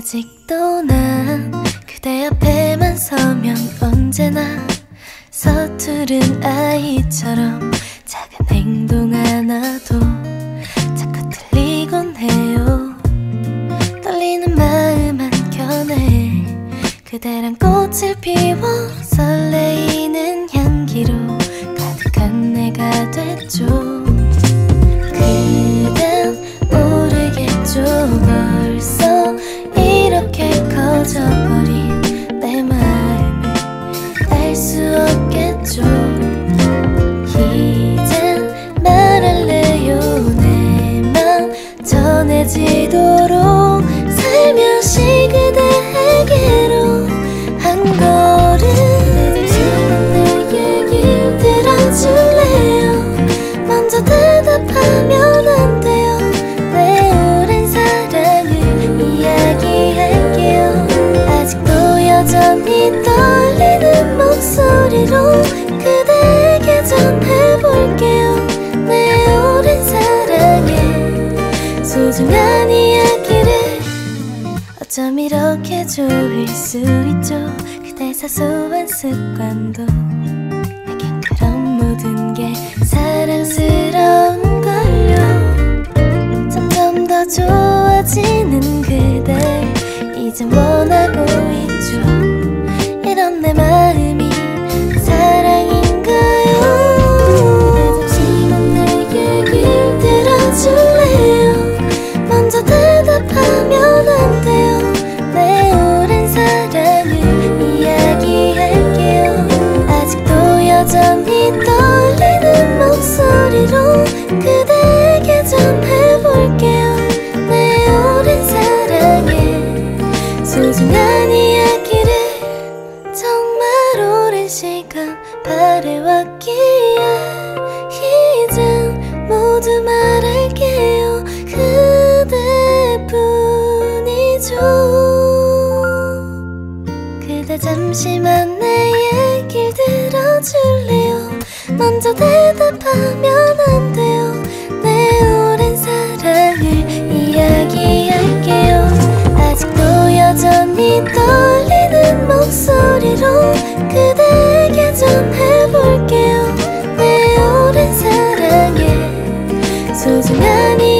아직도 난 그대 앞에만 서면 언제나 서투른 아이처럼 작은 행동 하나도 그대란 꽃을 피워 설레이는 향기로 가득한 내가 됐죠. 그댄 모르겠죠. 벌써 이렇게 커져버린 내 마음을 알 수 없겠죠. 이젠 말할래요. 내 맘 전해지도 소중한 이야기를 어쩜 이렇게 좋을 수 있죠? 그대 사소한 습관도 내겐 그런 모든 게 사랑스러운 걸요. 점점 더 좋아지는 그댈 이젠 원하 시간 바래왔기에 이젠 모두 말할게요. 그대뿐이죠. 그대 잠시만 내 얘길 들어줄래요? 먼저 대답하면 안 돼요 何